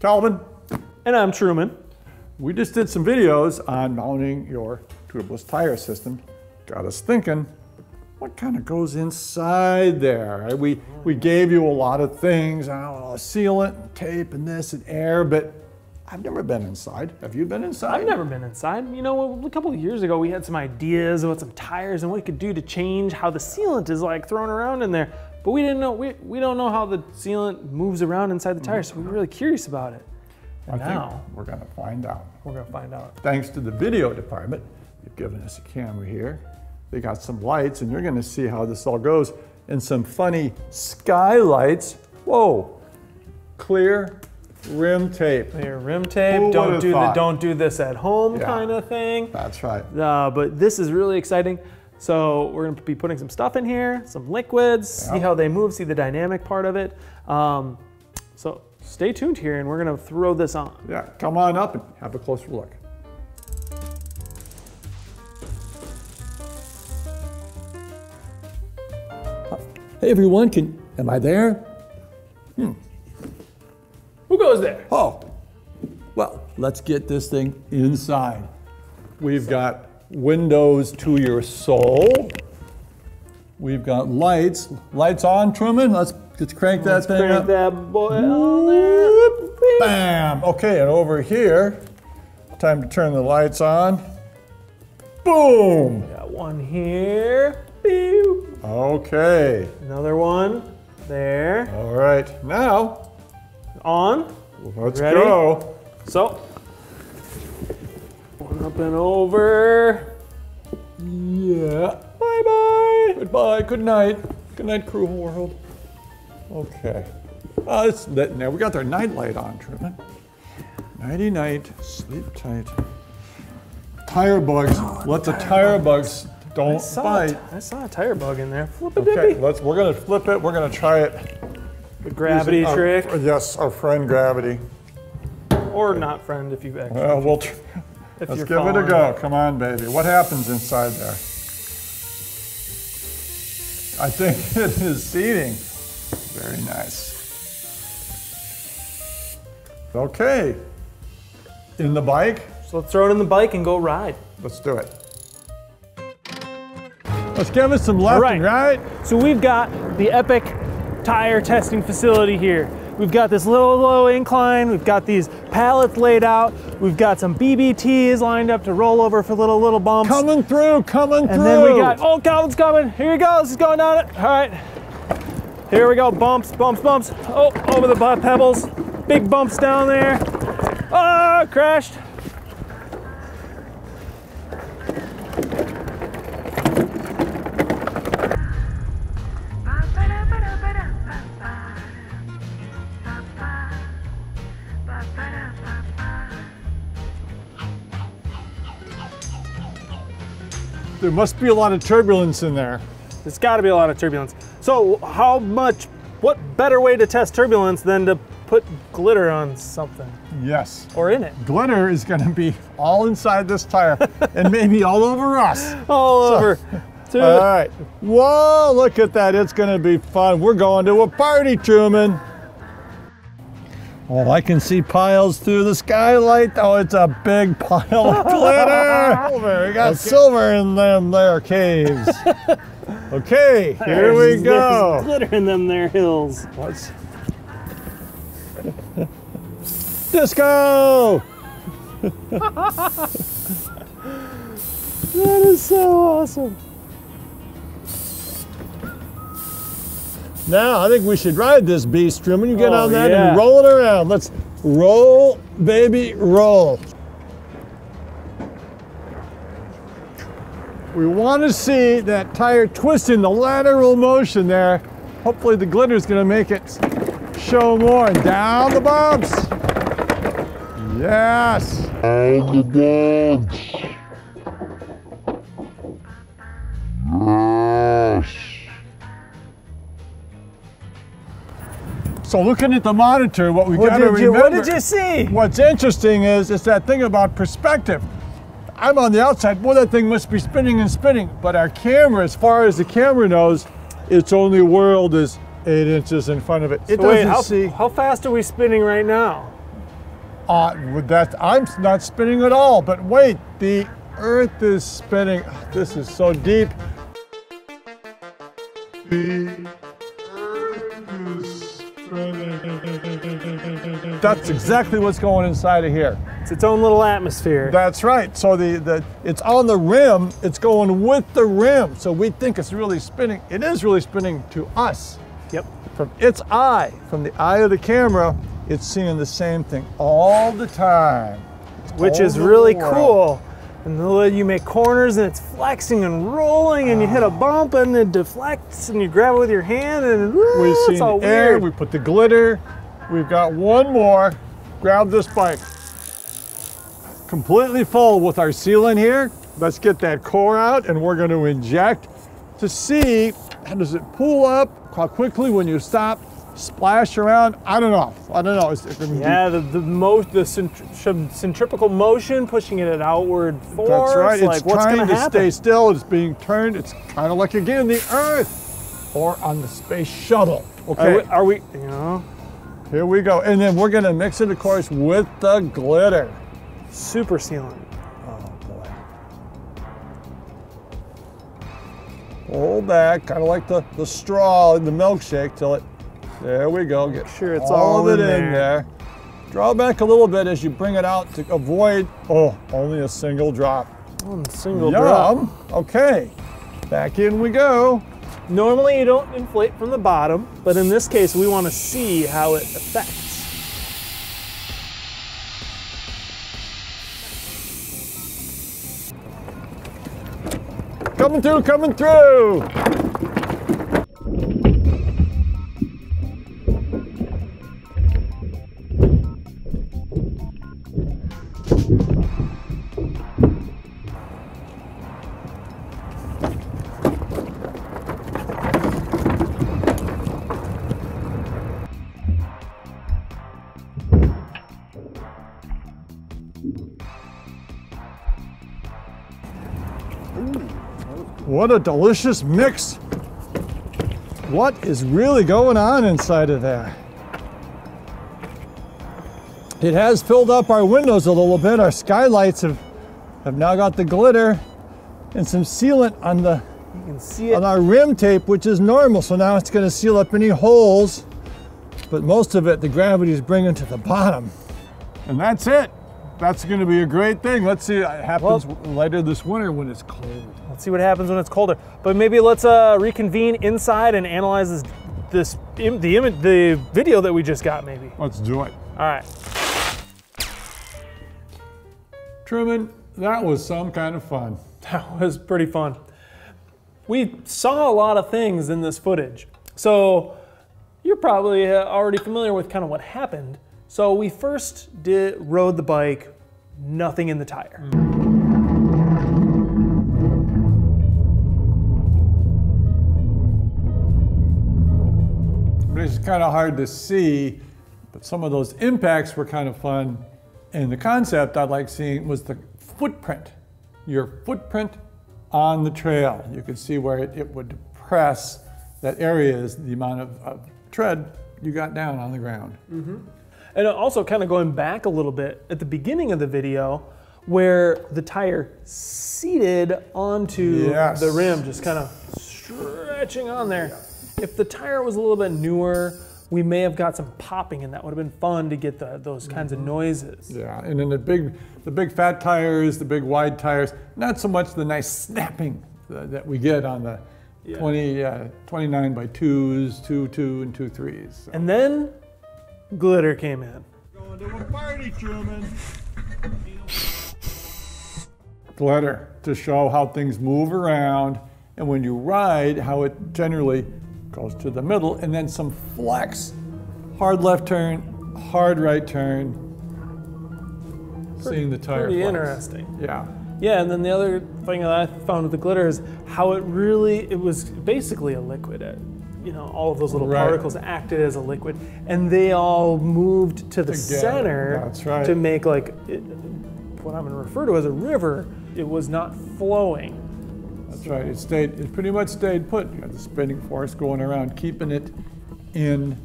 Calvin. And I'm Truman. We just did some videos on mounting your tubeless tire system. Got us thinking, what kind of goes inside there? We, we gave you a lot of things, know, sealant, and tape, and this, and air, but I've never been inside. Have you been inside? I've never been inside. You know, a couple of years ago, we had some ideas about some tires and what we could do to change how the sealant is like thrown around in there. But we didn't know, we, we don't know how the sealant moves around inside the tire, so we were really curious about it. And I now we're gonna find out. we're gonna find out. Thanks to the video department, they've given us a camera here. They got some lights, and you're gonna see how this all goes. And some funny skylights. Whoa, clear rim tape. Your rim tape, Who don't do the, don't do this at home Yeah. kind of thing. That's right. Uh, but this is really exciting. So we're gonna be putting some stuff in here, some liquids, see how they move, see the dynamic part of it. Um, so stay tuned here and we're gonna throw this on. Yeah, come on up and have a closer look. Hey everyone, can am I there? Who goes there? Oh, well, let's get this thing inside. We've got windows to your soul. We've got lights. Lights on, Truman. Let's let's crank that thing Crank up. that boy on there. Bam. Okay, and over here, time to turn the lights on. Boom. Got one here. Beep. Okay. Another one there. All right. Now, On. let's Ready? go. So up and over. Yeah. Bye bye. Goodbye. Good night. Good night, crew world. Okay. Uh, it's lit now. We got our night light on, Truman. Nighty night. Sleep tight. Tire bugs. Let the tire bugs don't Saw bite. I saw a tire bug in there. Flip a Okay, let's. We're gonna flip it. We're gonna try it. The gravity using our- trick. yes, our friend gravity. Or not friend if you've actually. Well, we'll. If let's give it a go. Come on, baby. What happens inside there? I think it is seating. Very nice. Okay. In the bike, So let's throw it in the bike and go ride. let's do it. Let's give it some left right. and right. So we've got the Epic tire testing facility here. We've got this little low incline. We've got these pallets laid out. We've got some BBTs lined up to roll over for little little bumps. Coming through, coming and through. then we got, oh, Calvin's coming. Here he goes. He's going down it. All right. Here we go. Bumps, bumps, bumps. Oh, over the pebbles. Big bumps down there. Ah, crashed. There must be a lot of turbulence in there. There's got to be a lot of turbulence. So, how much, what better way to test turbulence than to put glitter on something Yes. or in it? Glitter is going to be all inside this tire and maybe all over us. All over. To- All right. Whoa, look at that. It's going to be fun. We're going to a party, Truman. Oh, I can see piles through the skylight. Oh, it's a big pile of glitter. silver. We got silver in them there caves. Okay, here we go. There's glitter in them there hills. What's disco? That is so awesome. Now, I think we should ride this beast, Truman. You get Oh, on that yeah. and roll it around. Let's roll, baby, roll. We want to see that tire twisting the lateral motion there. Hopefully the glitter is going to make it show more. And down the bumps. Yes. So looking at the monitor, what we What got to did, you, remember. what did you see? What's interesting is it's that thing about perspective. I'm on the outside. Boy, that thing must be spinning and spinning. But our camera, as far as the camera knows, its only world is eight inches in front of it. It So wait, doesn't how, see. how fast are we spinning right now? Uh, with that, I'm not spinning at all, but wait, the earth is spinning. This is so deep. That's exactly what's going inside of here. It's its own little atmosphere. That's right. So the, the it's on the rim, it's going with the rim. So we think it's really spinning. It is really spinning to us. Yep. From its eye, from the eye of the camera, it's seeing the same thing all the time. Which is really cool. And the way you make corners and it's flexing and rolling and you hit a bump and it deflects and you grab it with your hand and woo, We've it's all the air, weird. we put the glitter. We've got one more. Grab this bike. Completely full with our sealant here. Let's get that core out and we're going to inject to see how does it pull up, how quickly when you stop, splash around. I don't know. I don't know. Is it gonna be- Yeah, the the most the centri- centripetal motion pushing it at outward force. That's right. Like it's what's trying gonna happen? stay still. It's being turned. It's kind of like again the Earth or on the space shuttle. Are Okay, we, are we? You know, here we go. And then we're gonna mix it, of course, with the glitter. super sealant. Oh boy. Hold back, kind of like the, the straw in the milkshake till it, there we go. Get sure it's all of it in in there. there. Draw back a little bit as you bring it out to avoid, oh, only a single drop. One single drop. Okay, back in we go. Normally you don't inflate from the bottom, but in this case we want to see how it affects. Coming through, coming through. What a delicious mix. What is really going on inside of there? It has filled up our windows a little bit. Our skylights have, have now got the glitter and some sealant on the You can see it. on our rim tape, which is normal. So now it's going to seal up any holes, but most of it the gravity is bringing to the bottom. And that's it. That's going to be a great thing. Let's see what happens later this winter when it's cold. Let's see what happens when it's colder. But maybe let's uh, reconvene inside and analyze this, this im- the image, the video that we just got. Maybe. Let's do it. All right. Truman, that was some kind of fun. That was pretty fun. We saw a lot of things in this footage. So you're probably uh, already familiar with kind of what happened. So we first did rode the bike, nothing in the tire. But It's kind of hard to see, but some of those impacts were kind of fun. And the concept I like seeing was the footprint, your footprint on the trail. You could see where it, it would press that area is the amount of, of tread you got down on the ground. Mm-hmm. And also kind of going back a little bit at the beginning of the video where the tire seated onto Yes. the rim, just kind of stretching on there. If the tire was a little bit newer, we may have got some popping and that would have been fun to get the, those kinds of noises. Yeah, and then the big, the big fat tires, the big wide tires, not so much the nice snapping that we get on the 20, uh, 29 by 2s, 2, 2, and 2, 3s. So. And then glitter came in. Going to a party, Truman. Glitter to show how things move around, and when you ride, how it generally goes to the middle, and then some flex. Hard left turn, hard right turn. Seeing the tire. Pretty flex. interesting. Yeah. Yeah, and then the other thing that I found with the glitter is how it really, it was basically a liquid. You know, all of those little Right. particles acted as a liquid, and they all moved to the center that's right. to make like it, what I'm going to refer to as a river. It was not flowing. That's right. It stayed. It pretty much stayed put. You got the spinning force going around, keeping it in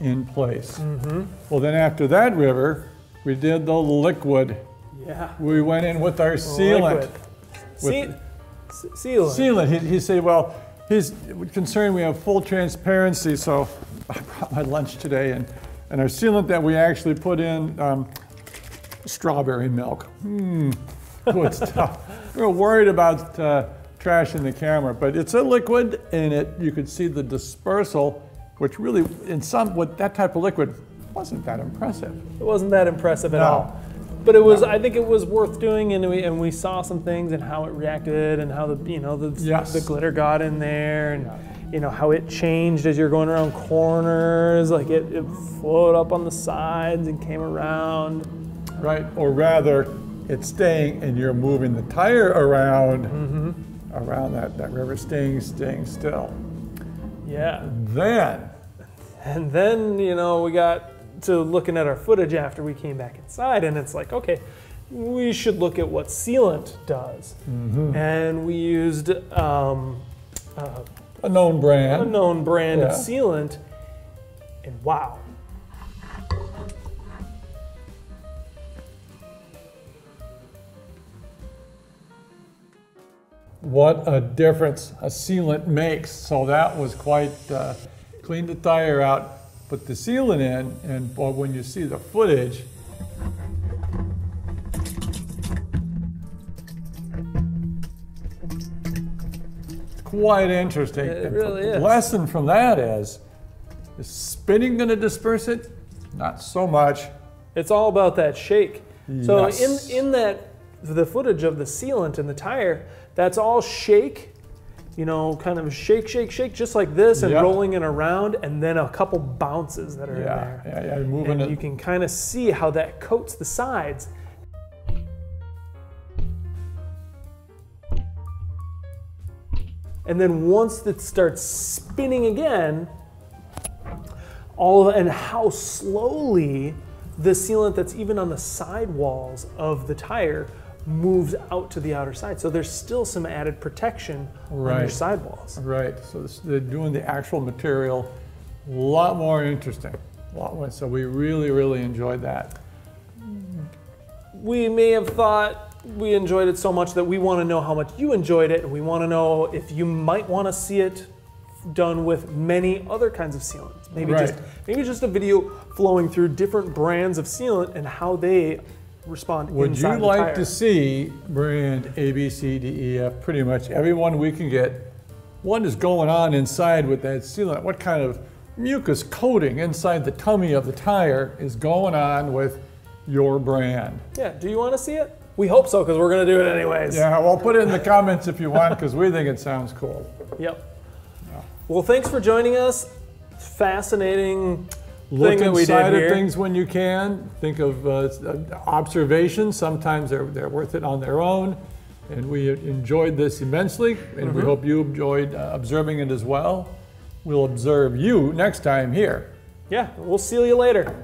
in place. Mm-hmm. Well, then after that river, we did the liquid. Yeah. We went in with our sealant. Liquid. Se- sealant. Sealant. He, he said, well, he's concerned we have full transparency, so I brought my lunch today, and, and our sealant that we actually put in, um, strawberry milk. Hmm, good stuff. We were worried about uh, trashing the camera, but it's a liquid, and it you could see the dispersal, which really, in some, with that type of liquid, wasn't that impressive. It wasn't that impressive at No. all. But it was. I think it was worth doing, and we and we saw some things and how it reacted, and how the you know the Yes. the glitter got in there, and you know how it changed as you're going around corners. Like it, it flowed up on the sides and came around. Right, or rather, it's staying and you're moving the tire around, mm-hmm. around that, that river, staying, staying still. Yeah. Then, And then, you know, we got to looking at our footage after we came back inside, and it's like, okay, we should look at what sealant does. And we used um, uh, a known brand, a known brand of sealant, and wow. What a difference a sealant makes. So that was quite, uh, cleaned the tire out, put the sealant in, and boy, when you see the footage, it's quite interesting. It really the is. lesson from that is, is spinning going to disperse it? Not so much. It's all about that shake. Yes. So in in that the footage of the sealant in the tire, that's all shake. You know, kind of shake, shake, shake, just like this, and Yep. rolling it around, and then a couple bounces that are in there. yeah, yeah, moving and you can kind of see how that coats the sides. And then once it starts spinning again, all of, and how slowly the sealant that's even on the side walls of the tire moves out to the outer side. So there's still some added protection on your sidewalls. Right, so this, they're doing the actual material, a lot more interesting. A lot more, so we really, really enjoyed that. we may have thought we enjoyed it so much that we want to know how much you enjoyed it, and we want to know if you might want to see it done with many other kinds of sealants. Maybe Right. just maybe just a video flowing through different brands of sealant and how they respond Would you like to see brand A, B, C, D, E, F, pretty much everyone we can get? What is going on inside with that sealant? What kind of mucus coating inside the tummy of the tire is going on with your brand? Yeah, do you want to see it? We hope so because we're going to do it anyways. Yeah, well, put it in the comments if you want, because we think it sounds cool. Yep. Well, thanks for joining us. Fascinating Look thing that we inside of things when you can. Think of uh, observations. Sometimes they're, they're worth it on their own. And we enjoyed this immensely, and Mm-hmm. we hope you enjoyed uh, observing it as well. We'll observe you next time here. Yeah, we'll see you later.